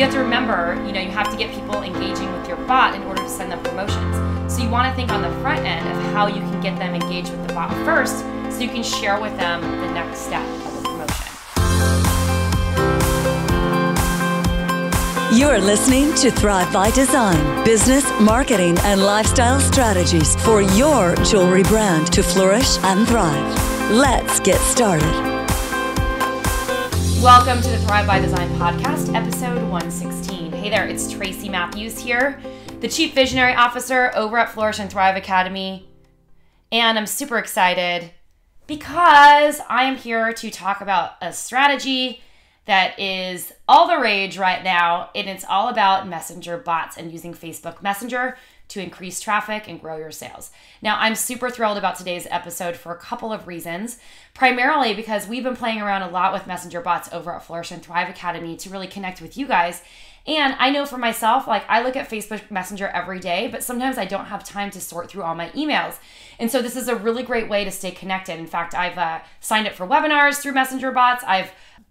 you have to remember, you know, you have to get people engaging with your bot in order to send them promotions. So you want to think on the front end of how you can get them engaged with the bot first so you can share with them the next step of the promotion. You're listening to Thrive by Design business, marketing, and lifestyle strategies for your jewelry brand to flourish and thrive. Let's get started. Welcome to the Thrive by Design podcast, episode 116. Hey there, it's Tracy Matthews here, the Chief Visionary Officer over at Flourish and Thrive Academy. And I'm super excited because I am here to talk about a strategy that is all the rage right now, and it's all about messenger bots and using Facebook Messenger to increase traffic and grow your sales. Now, I'm super thrilled about today's episode for a couple of reasons. Primarily because we've been playing around a lot with messenger bots over at Flourish and Thrive Academy to really connect with you guys. And I know for myself, like I look at Facebook Messenger every day, but sometimes I don't have time to sort through all my emails. And so this is a really great way to stay connected. In fact, I've uh, signed up for webinars through messenger bots. I've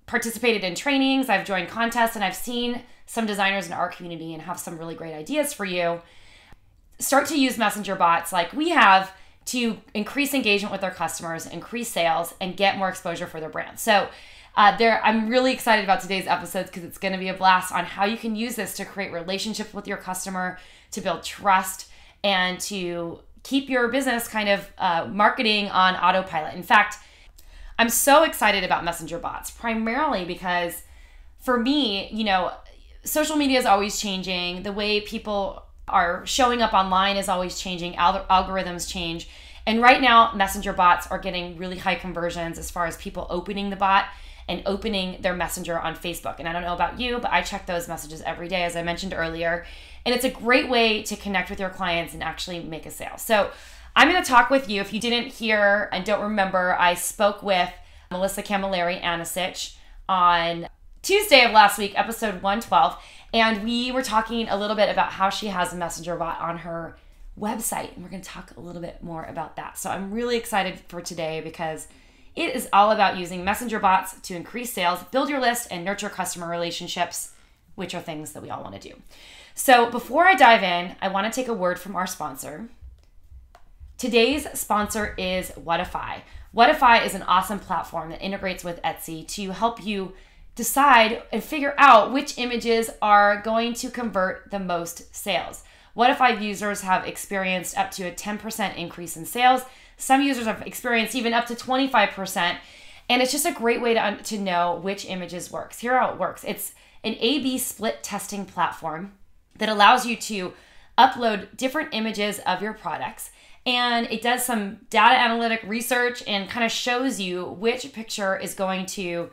participated in trainings, I've joined contests, and I've seen some designers in our community and have some really great ideas for you. Start to use messenger bots like we have to increase engagement with their customers, increase sales, and get more exposure for their brand. So, uh, there, I'm really excited about today's episode because it's going to be a blast on how you can use this to create relationships with your customer, to build trust, and to keep your business kind of uh, marketing on autopilot. In fact, I'm so excited about messenger bots, primarily because for me, you know, social media is always changing. The way people are showing up online is always changing. Al- algorithms change. And right now, messenger bots are getting really high conversions as far as people opening the bot and opening their messenger on Facebook. And I don't know about you, but I check those messages every day, as I mentioned earlier. And it's a great way to connect with your clients and actually make a sale. So, I'm going to talk with you. If you didn't hear and don't remember, I spoke with Melissa Camilleri Anasich on Tuesday of last week, episode 112. And we were talking a little bit about how she has a messenger bot on her website. And we're going to talk a little bit more about that. So I'm really excited for today because it is all about using messenger bots to increase sales, build your list, and nurture customer relationships, which are things that we all want to do. So before I dive in, I want to take a word from our sponsor. Today's sponsor is Whatify. Whatify is an awesome platform that integrates with Etsy to help you decide and figure out which images are going to convert the most sales. Whatify users have experienced up to a 10% increase in sales. Some users have experienced even up to 25%. And it's just a great way to, to know which images works. Here how it works. It's an A-B split testing platform that allows you to upload different images of your products and it does some data analytic research and kind of shows you which picture is going to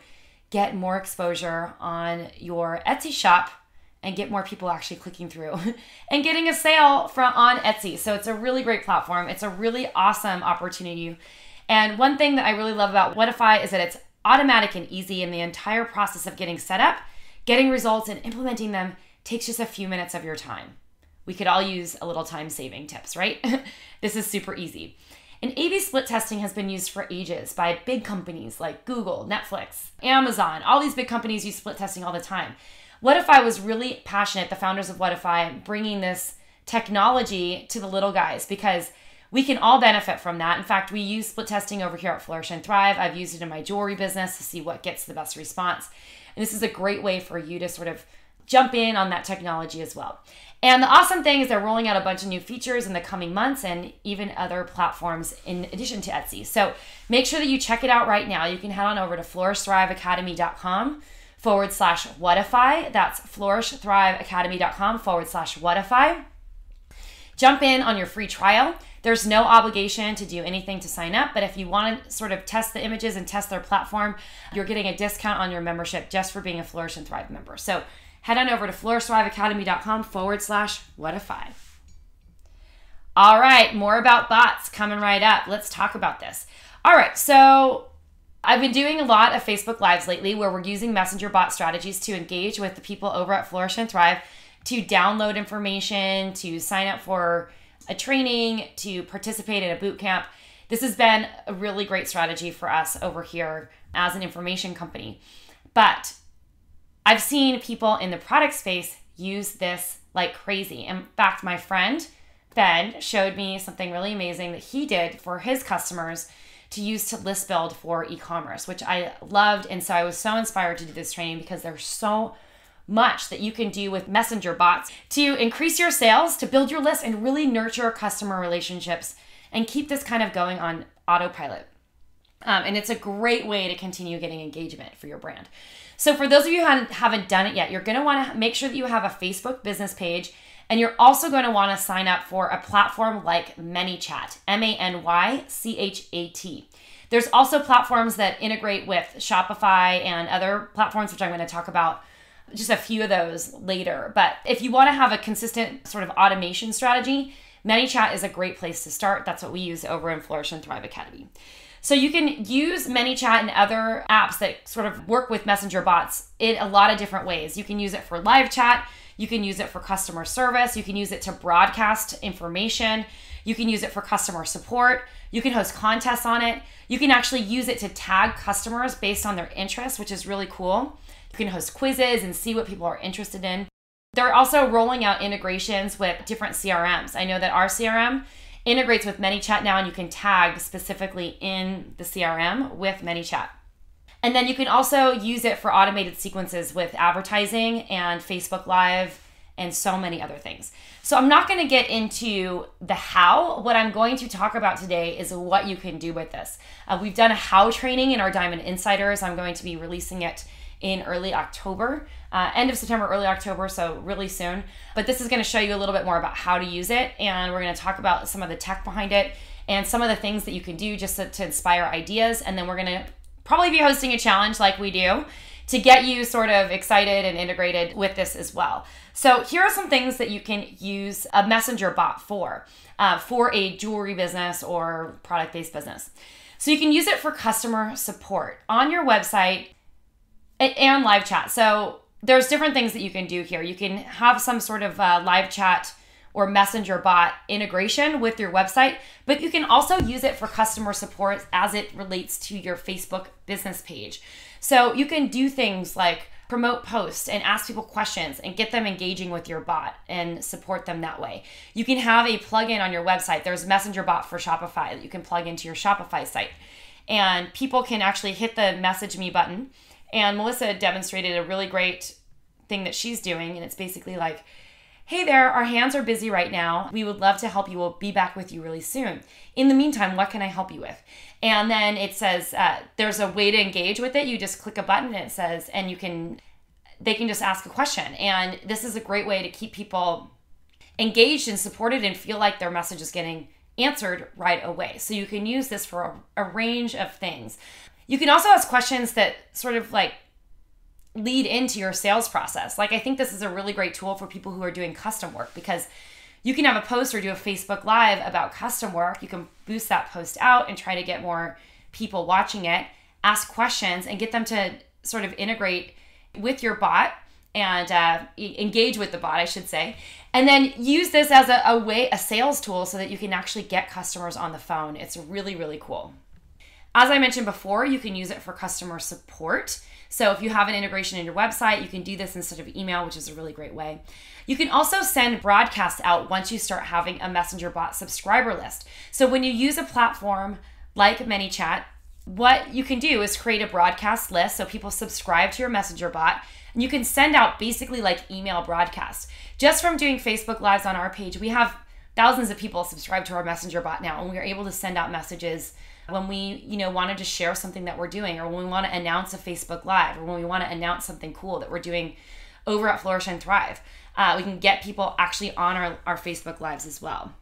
get more exposure on your Etsy shop and get more people actually clicking through and getting a sale from on Etsy. So it's a really great platform. It's a really awesome opportunity. And one thing that I really love about Whatify is that it's automatic and easy and the entire process of getting set up, getting results and implementing them takes just a few minutes of your time. We could all use a little time saving tips, right? this is super easy. And A B split testing has been used for ages by big companies like Google, Netflix, Amazon. All these big companies use split testing all the time. Whatify was really passionate, the founders of Whatify, bringing this technology to the little guys because we can all benefit from that. In fact, we use split testing over here at Flourish and Thrive. I've used it in my jewelry business to see what gets the best response. And this is a great way for you to sort of jump in on that technology as well. And the awesome thing is they're rolling out a bunch of new features in the coming months and even other platforms in addition to Etsy. So make sure that you check it out right now. You can head on over to flourishthriveacademy.com forward slash whatify. That's flourishthriveacademy.com forward slash whatify. Jump in on your free trial. There's no obligation to do anything to sign up, but if you want to sort of test the images and test their platform, you're getting a discount on your membership just for being a Flourish and Thrive member. So head on over to flourishthriveacademy.com forward slash whatify. All right, more about bots coming right up. Let's talk about this. All right, so I've been doing a lot of Facebook Lives lately where we're using messenger bot strategies to engage with the people over at Flourish and Thrive to download information, to sign up for a training, to participate in a boot camp. This has been a really great strategy for us over here as an information company. But I've seen people in the product space use this like crazy. In fact, my friend Ben showed me something really amazing that he did for his customers to use to list build for e-commerce, which I loved. And so I was so inspired to do this training because there's so much that you can do with messenger bots to increase your sales, to build your list and really nurture customer relationships and keep this kind of going on autopilot. Um, and it's a great way to continue getting engagement for your brand. So, for those of you who haven't done it yet, you're going to want to make sure that you have a Facebook business page and you're also going to want to sign up for a platform like ManyChat, M A N Y C H A T. There's also platforms that integrate with Shopify and other platforms, which I'm going to talk about just a few of those later. But if you want to have a consistent sort of automation strategy, ManyChat is a great place to start. That's what we use over in Flourish and Thrive Academy. So you can use ManyChat and other apps that sort of work with messenger bots in a lot of different ways. You can use it for live chat, you can use it for customer service, you can use it to broadcast information, you can use it for customer support, you can host contests on it. You can actually use it to tag customers based on their interests, which is really cool. You can host quizzes and see what people are interested in. They're also rolling out integrations with different CRMs. I know that our CRM integrates with ManyChat now, and you can tag specifically in the CRM with ManyChat. And then you can also use it for automated sequences with advertising and Facebook Live and so many other things. So I'm not going to get into the how. What I'm going to talk about today is what you can do with this. Uh, we've done a how training in our Diamond Insiders. I'm going to be releasing it in early October, uh, end of September, early October, so really soon. But this is going to show you a little bit more about how to use it, and we're going to talk about some of the tech behind it and some of the things that you can do just to, to inspire ideas. And then we're going to probably be hosting a challenge like we do to get you sort of excited and integrated with this as well. So here are some things that you can use a messenger bot for, uh, for a jewelry business or product-based business. So you can use it for customer support on your website and live chat. So there's different things that you can do here. You can have some sort of uh, live chat or messenger bot integration with your website, but you can also use it for customer support as it relates to your Facebook business page. So you can do things like promote posts and ask people questions and get them engaging with your bot and support them that way. You can have a plugin on your website. There's Messenger Bot for Shopify that you can plug into your Shopify site. And people can actually hit the message me button and Melissa demonstrated a really great thing that she's doing. And it's basically like, hey there, our hands are busy right now. We would love to help you. We'll be back with you really soon. In the meantime, what can I help you with? And then it says uh, there's a way to engage with it. You just click a button and it says, and you can, they can just ask a question. And this is a great way to keep people engaged and supported and feel like their message is getting answered right away. So you can use this for a, a range of things. You can also ask questions that sort of like lead into your sales process. Like I think this is a really great tool for people who are doing custom work because you can have a post or do a Facebook live about custom work. You can boost that post out and try to get more people watching it, ask questions and get them to sort of integrate with your bot and uh, engage with the bot, I should say. And then use this as a, a way, a sales tool so that you can actually get customers on the phone. It's really, really cool. As I mentioned before, you can use it for customer support. So if you have an integration in your website, you can do this instead of email, which is a really great way. You can also send broadcasts out once you start having a Messenger bot subscriber list. So when you use a platform like ManyChat, what you can do is create a broadcast list so people subscribe to your Messenger bot and you can send out basically like email broadcasts. Just from doing Facebook Lives on our page, we have thousands of people subscribe to our Messenger bot now and we are able to send out messages when we you know wanted to share something that we're doing or when we want to announce a facebook live or when we want to announce something cool that we're doing over at flourish and thrive uh, we can get people actually on our, our facebook lives as well.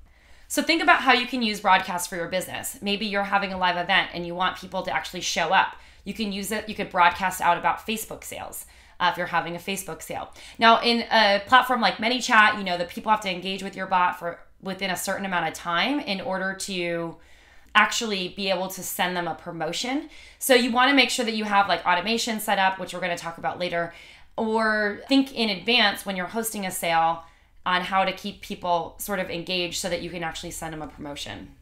So think about how you can use broadcast for your business. Maybe you're having a live event and you want people to actually show up. You can use it you could broadcast out about facebook sales uh, if you're having a facebook sale. Now in a platform like manychat you know the people have to engage with your bot for within a certain amount of time in order to actually be able to send them a promotion. So you want to make sure that you have like automation set up, which we're going to talk about later, or think in advance when you're hosting a sale on how to keep people sort of engaged so that you can actually send them a promotion.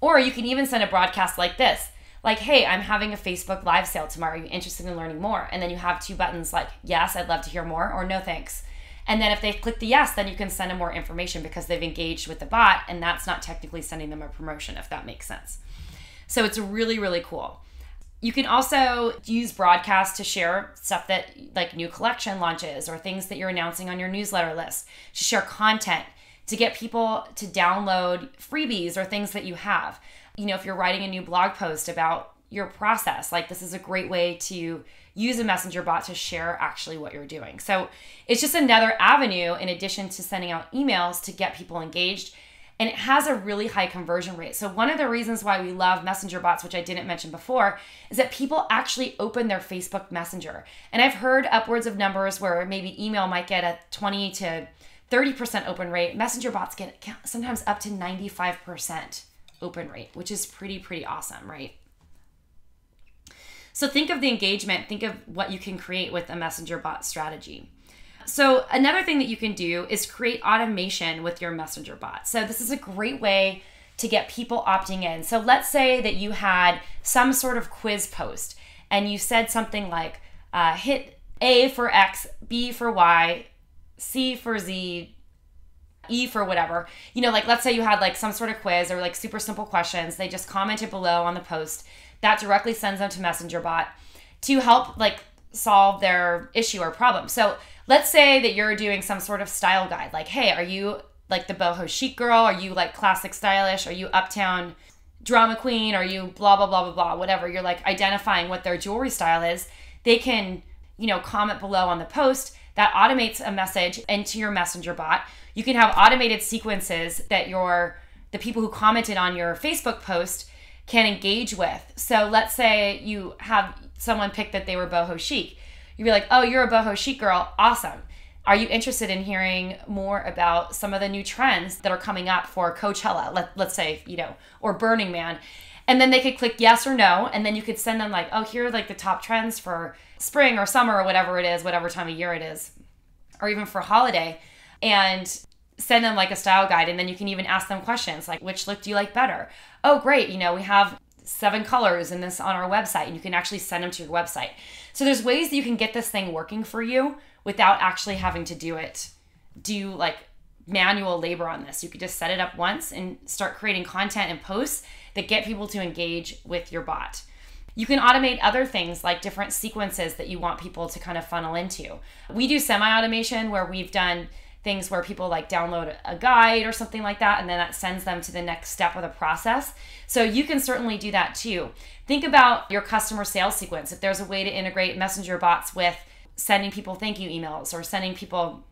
Or you can even send a broadcast like this. like, hey, I'm having a Facebook live sale tomorrow. Are you interested in learning more? And then you have two buttons like, yes, I'd love to hear more, or no thanks. And then if they click the yes, then you can send them more information because they've engaged with the bot, and that's not technically sending them a promotion, if that makes sense. So it's really, really cool. You can also use broadcast to share stuff that, like new collection launches or things that you're announcing on your newsletter list, to share content, to get people to download freebies or things that you have. You know, if you're writing a new blog post about your process, like this is a great way to use a messenger bot to share actually what you're doing. So it's just another avenue in addition to sending out emails to get people engaged and it has a really high conversion rate. So one of the reasons why we love messenger bots, which I didn't mention before, is that people actually open their Facebook Messenger. And I've heard upwards of numbers where maybe email might get a 20 to 30% open rate. Messenger bots get sometimes up to 95% open rate, which is pretty pretty awesome, right? So think of the engagement, think of what you can create with a messenger bot strategy. So, another thing that you can do is create automation with your messenger bot. So, this is a great way to get people opting in. So, let's say that you had some sort of quiz post and you said something like, uh, hit A for X, B for Y, C for Z, E for whatever. You know, like let's say you had like some sort of quiz or like super simple questions. They just commented below on the post. That directly sends them to Messenger Bot to help like solve their issue or problem. So let's say that you're doing some sort of style guide like hey are you like the boho chic girl are you like classic stylish are you uptown drama queen are you blah blah blah blah blah whatever you're like identifying what their jewelry style is they can you know comment below on the post that automates a message into your messenger bot you can have automated sequences that your the people who commented on your facebook post can engage with so let's say you have someone pick that they were boho chic you'd be like, oh, you're a boho chic girl. Awesome. Are you interested in hearing more about some of the new trends that are coming up for Coachella, let, let's say, you know, or Burning Man? And then they could click yes or no. And then you could send them, like, oh, here are like the top trends for spring or summer or whatever it is, whatever time of year it is, or even for holiday. And send them like a style guide. And then you can even ask them questions like, which look do you like better? Oh, great. You know, we have seven colors in this on our website, and you can actually send them to your website. So there's ways that you can get this thing working for you without actually having to do it, do like manual labor on this. You could just set it up once and start creating content and posts that get people to engage with your bot. You can automate other things like different sequences that you want people to kind of funnel into. We do semi automation where we've done things where people like download a guide or something like that and then that sends them to the next step of the process. So you can certainly do that too. Think about your customer sales sequence. If there's a way to integrate messenger bots with sending people thank you emails or sending people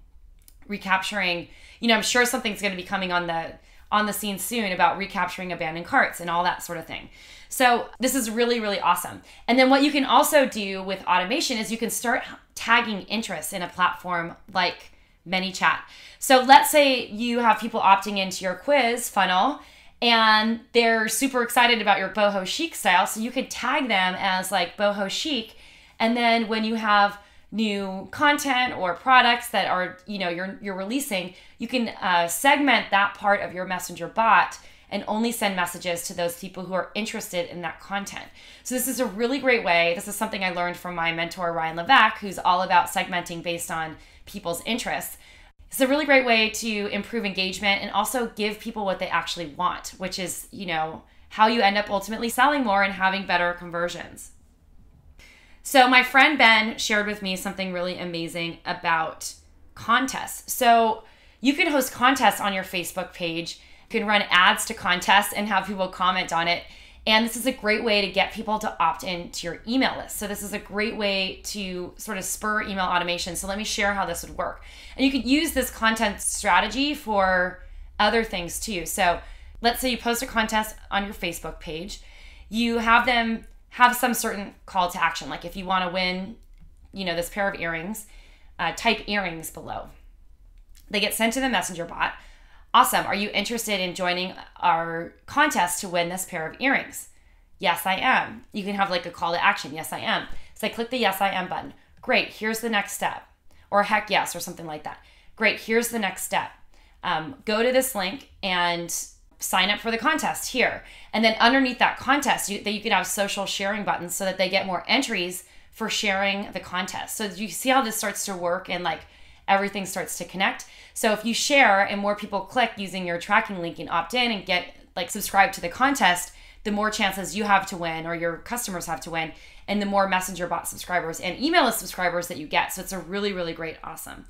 recapturing, you know, I'm sure something's going to be coming on the on the scene soon about recapturing abandoned carts and all that sort of thing. So this is really, really awesome. And then what you can also do with automation is you can start tagging interests in a platform like ManyChat. So let's say you have people opting into your quiz funnel and they're super excited about your boho chic style. So you could tag them as like boho chic. And then when you have new content or products that are, you know, you're, you're releasing, you can uh, segment that part of your messenger bot and only send messages to those people who are interested in that content. So this is a really great way. This is something I learned from my mentor Ryan Levesque, who's all about segmenting based on people's interests. It's a really great way to improve engagement and also give people what they actually want, which is, you know, how you end up ultimately selling more and having better conversions. So, my friend Ben shared with me something really amazing about contests. So, you can host contests on your Facebook page, you can run ads to contests and have people comment on it. And this is a great way to get people to opt into your email list. So, this is a great way to sort of spur email automation. So, let me share how this would work. And you could use this content strategy for other things too. So, let's say you post a contest on your Facebook page, you have them have some certain call to action. Like if you want to win, you know, this pair of earrings, uh, type earrings below. They get sent to the messenger bot Awesome. Are you interested in joining our contest to win this pair of earrings? Yes, I am. You can have like a call to action. Yes, I am. So I click the yes, I am button. Great. Here's the next step. Or heck yes, or something like that. Great. Here's the next step. Um, go to this link and sign up for the contest here. And then underneath that contest, you, that you can have social sharing buttons so that they get more entries for sharing the contest. So you see how this starts to work and like everything starts to connect. So if you share and more people click using your tracking link and opt in and get like subscribe to the contest, the more chances you have to win or your customers have to win and the more messenger bot subscribers and email list subscribers that you get. So it's a really, really great, awesome.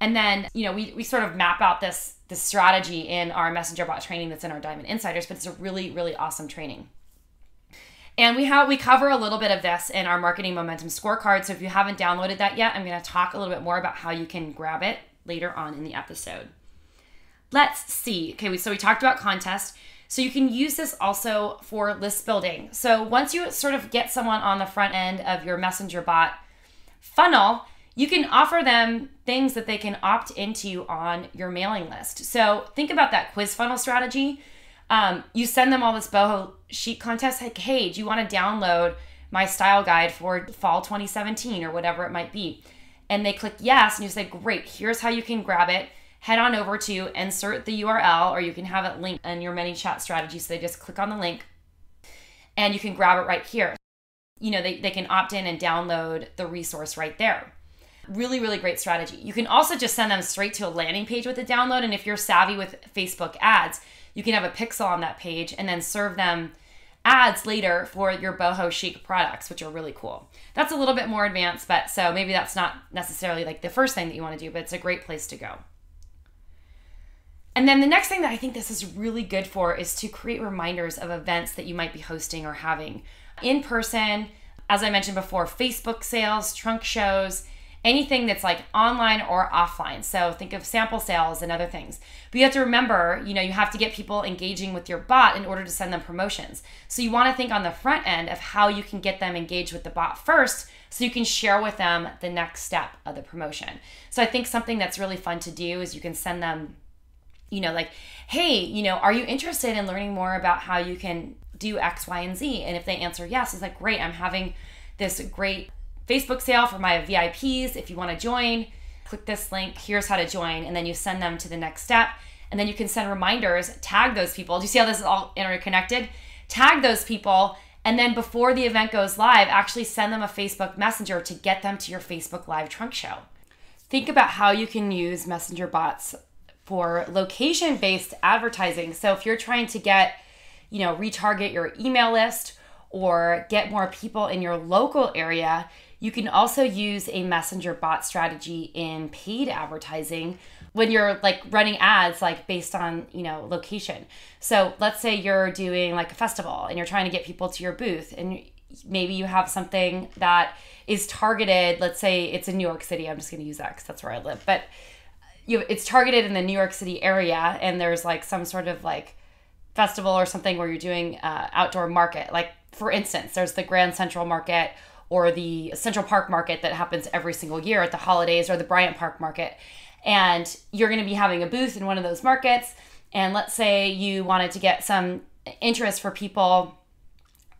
And then, you know, we, we sort of map out this this strategy in our messenger bot training that's in our Diamond Insiders, but it's a really, really awesome training. And we have we cover a little bit of this in our marketing momentum scorecard. So if you haven't downloaded that yet, I'm going to talk a little bit more about how you can grab it later on in the episode. Let's see. Okay, so we talked about contest. So you can use this also for list building. So once you sort of get someone on the front end of your messenger bot funnel, you can offer them things that they can opt into on your mailing list. So think about that quiz funnel strategy. Um, you send them all this boho chic contest like, hey, do you want to download my style guide for fall 2017 or whatever it might be? And they click yes, and you say, great, here's how you can grab it. Head on over to insert the URL, or you can have it linked in your ManyChat strategy. So they just click on the link and you can grab it right here. You know, they, they can opt in and download the resource right there. Really, really great strategy. You can also just send them straight to a landing page with a download. And if you're savvy with Facebook ads, you can have a pixel on that page and then serve them ads later for your boho chic products which are really cool that's a little bit more advanced but so maybe that's not necessarily like the first thing that you want to do but it's a great place to go and then the next thing that i think this is really good for is to create reminders of events that you might be hosting or having in person as i mentioned before facebook sales trunk shows anything that's like online or offline. So think of sample sales and other things. But you have to remember, you know, you have to get people engaging with your bot in order to send them promotions. So you want to think on the front end of how you can get them engaged with the bot first so you can share with them the next step of the promotion. So I think something that's really fun to do is you can send them you know like hey, you know, are you interested in learning more about how you can do X, Y, and Z? And if they answer yes, it's like, great, I'm having this great Facebook sale for my VIPs. If you want to join, click this link. Here's how to join. And then you send them to the next step. And then you can send reminders, tag those people. Do you see how this is all interconnected? Tag those people. And then before the event goes live, actually send them a Facebook Messenger to get them to your Facebook Live trunk show. Think about how you can use Messenger bots for location based advertising. So if you're trying to get, you know, retarget your email list or get more people in your local area, you can also use a messenger bot strategy in paid advertising when you're like running ads like based on, you know, location. So, let's say you're doing like a festival and you're trying to get people to your booth and maybe you have something that is targeted, let's say it's in New York City. I'm just going to use that cuz that's where I live. But you it's targeted in the New York City area and there's like some sort of like festival or something where you're doing uh, outdoor market. Like for instance, there's the Grand Central Market or the Central Park Market that happens every single year at the holidays or the Bryant Park Market. And you're going to be having a booth in one of those markets. And let's say you wanted to get some interest for people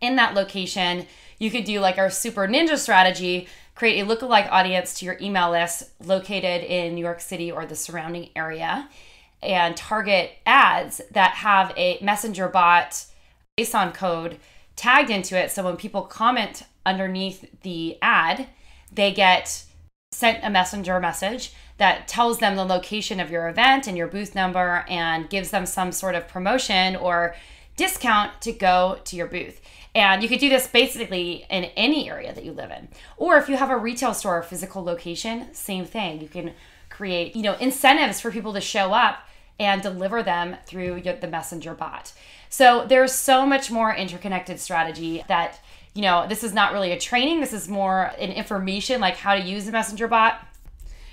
in that location. You could do like our super ninja strategy create a lookalike audience to your email list located in New York City or the surrounding area and target ads that have a messenger bot JSON code tagged into it. So when people comment underneath the ad, they get sent a messenger message that tells them the location of your event and your booth number and gives them some sort of promotion or discount to go to your booth. And you could do this basically in any area that you live in. Or if you have a retail store or physical location, same thing. You can create, you know, incentives for people to show up and deliver them through the messenger bot. So there's so much more interconnected strategy that you know, this is not really a training. This is more an information like how to use the messenger bot,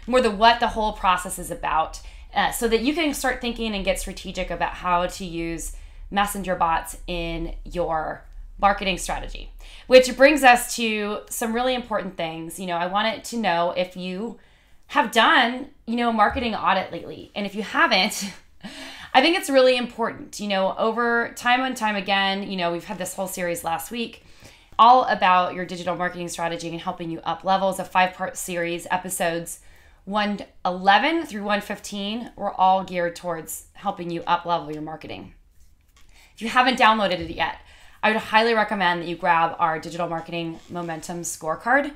more the what the whole process is about, uh, so that you can start thinking and get strategic about how to use messenger bots in your marketing strategy. Which brings us to some really important things. You know, I wanted to know if you have done, you know, a marketing audit lately. And if you haven't, I think it's really important. You know, over time and time again, you know, we've had this whole series last week all about your digital marketing strategy and helping you up levels. A five part series, episodes 111 through 115 were all geared towards helping you up level your marketing. if you haven't downloaded it yet, I would highly recommend that you grab our digital marketing momentum scorecard.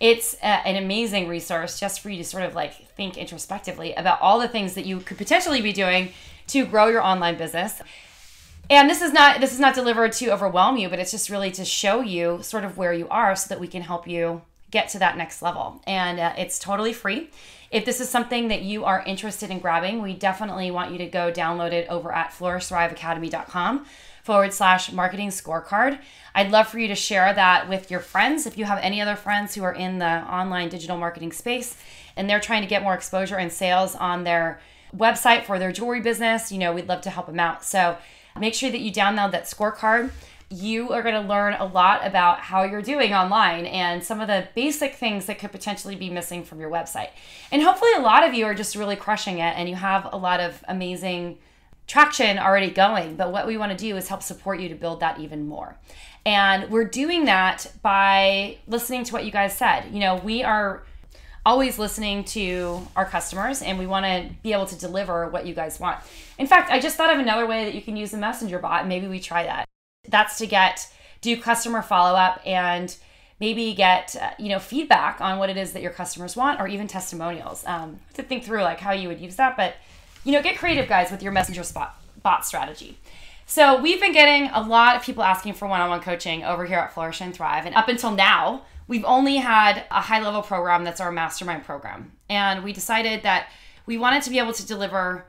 It's a, an amazing resource just for you to sort of like think introspectively about all the things that you could potentially be doing to grow your online business. And this is not this is not delivered to overwhelm you, but it's just really to show you sort of where you are so that we can help you get to that next level. And uh, it's totally free. If this is something that you are interested in grabbing, we definitely want you to go download it over at flourishthriveacademy.com forward slash marketing scorecard. I'd love for you to share that with your friends. If you have any other friends who are in the online digital marketing space and they're trying to get more exposure and sales on their website for their jewelry business, you know, we'd love to help them out. So make sure that you download that scorecard. You are going to learn a lot about how you're doing online and some of the basic things that could potentially be missing from your website. And hopefully, a lot of you are just really crushing it and you have a lot of amazing traction already going. But what we want to do is help support you to build that even more. And we're doing that by listening to what you guys said. You know, we are always listening to our customers and we want to be able to deliver what you guys want. In fact, I just thought of another way that you can use the messenger bot. Maybe we try that. That's to get do customer follow up and maybe get uh, you know feedback on what it is that your customers want or even testimonials um, to think through like how you would use that but you know, get creative, guys, with your messenger spot bot strategy. So we've been getting a lot of people asking for one-on-one coaching over here at Flourish and Thrive, and up until now, we've only had a high-level program that's our mastermind program, and we decided that we wanted to be able to deliver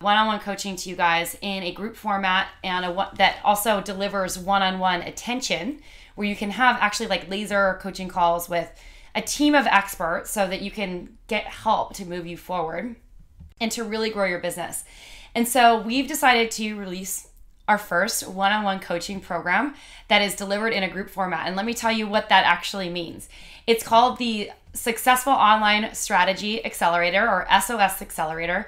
one-on-one coaching to you guys in a group format and a that also delivers one-on-one attention where you can have actually like laser coaching calls with a team of experts so that you can get help to move you forward and to really grow your business. And so we've decided to release our first one on one coaching program that is delivered in a group format. And let me tell you what that actually means. It's called the Successful Online Strategy Accelerator or SOS Accelerator.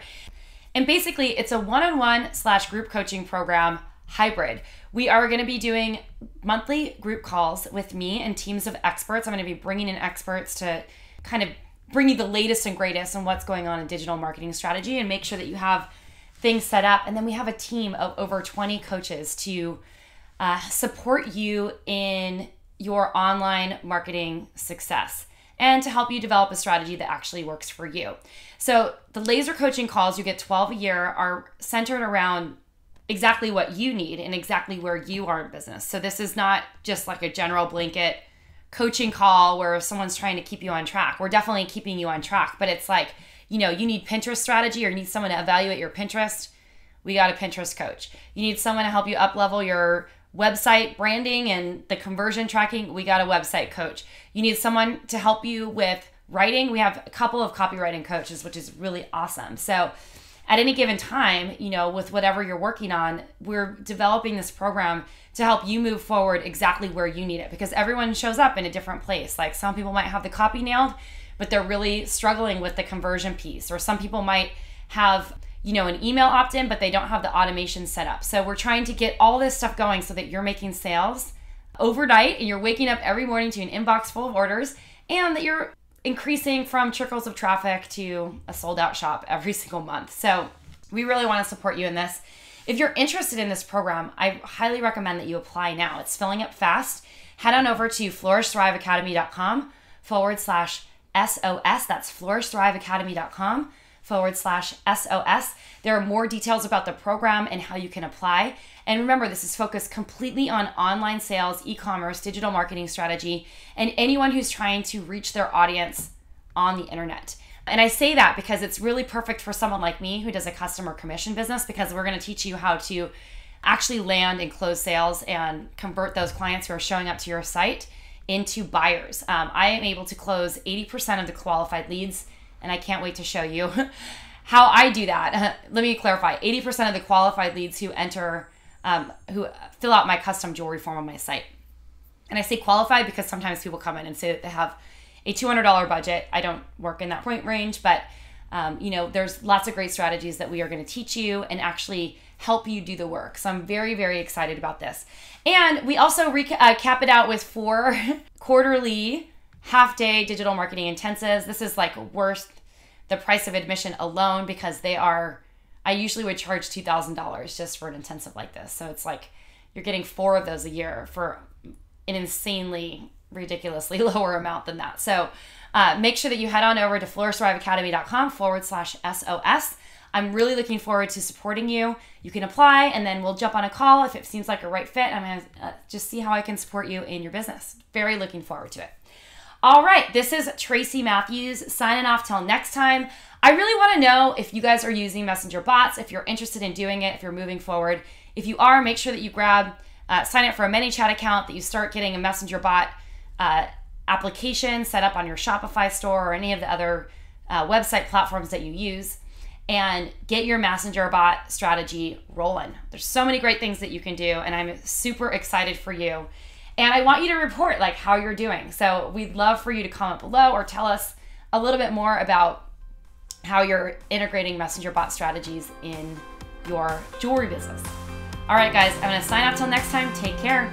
And basically, it's a one on one slash group coaching program hybrid. We are going to be doing monthly group calls with me and teams of experts. I'm going to be bringing in experts to kind of bring you the latest and greatest on what's going on in digital marketing strategy and make sure that you have things set up. And then we have a team of over 20 coaches to uh, support you in your online marketing success and to help you develop a strategy that actually works for you. So, the laser coaching calls, you get 12 a year, are centered around exactly what you need and exactly where you are in business. So, this is not just like a general blanket coaching call where someone's trying to keep you on track. We're definitely keeping you on track, but it's like, you know, you need Pinterest strategy or you need someone to evaluate your Pinterest. We got a Pinterest coach. You need someone to help you up level your website branding and the conversion tracking. We got a website coach. You need someone to help you with writing. We have a couple of copywriting coaches, which is really awesome. So, at any given time, you know, with whatever you're working on, we're developing this program to help you move forward exactly where you need it because everyone shows up in a different place. Like some people might have the copy nailed, but they're really struggling with the conversion piece, or some people might have you know an email opt-in but they don't have the automation set up so we're trying to get all this stuff going so that you're making sales overnight and you're waking up every morning to an inbox full of orders and that you're increasing from trickles of traffic to a sold out shop every single month so we really want to support you in this if you're interested in this program, I highly recommend that you apply now. It's filling up fast. Head on over to flourishthriveacademy.com forward slash SOS. That's flourishthriveacademy.com forward slash SOS. There are more details about the program and how you can apply. And remember, this is focused completely on online sales, e commerce, digital marketing strategy, and anyone who's trying to reach their audience on the internet. And I say that because it's really perfect for someone like me who does a customer commission business because we're going to teach you how to actually land and close sales and convert those clients who are showing up to your site into buyers. Um, I am able to close 80% of the qualified leads, and I can't wait to show you how I do that. Let me clarify 80% of the qualified leads who enter, um, who fill out my custom jewelry form on my site. And I say qualified because sometimes people come in and say that they have a $200 budget. I don't work in that point range, but um, you know, there's lots of great strategies that we are going to teach you and actually help you do the work. So I'm very, very excited about this. And we also recap uh, cap it out with four quarterly half day digital marketing intensives. This is like worth the price of admission alone because they are I usually would charge $2,000 just for an intensive like this. So it's like you're getting four of those a year for an insanely, ridiculously lower amount than that. So uh, make sure that you head on over to flourishthriveacademy.com forward slash SOS. I'm really looking forward to supporting you. You can apply and then we'll jump on a call if it seems like a right fit. I'm going to uh, just see how I can support you in your business. Very looking forward to it. All right, this is Tracy Matthews signing off till next time. I really want to know if you guys are using Messenger bots, if you're interested in doing it, if you're moving forward. If you are, make sure that you grab, uh, sign up for a ManyChat account, that you start getting a Messenger bot uh, application set up on your Shopify store or any of the other uh, website platforms that you use and get your messenger bot strategy rolling. There's so many great things that you can do, and I'm super excited for you. And I want you to report like how you're doing. So we'd love for you to comment below or tell us a little bit more about how you're integrating messenger bot strategies in your jewelry business. All right, guys, I'm gonna sign off till next time. Take care.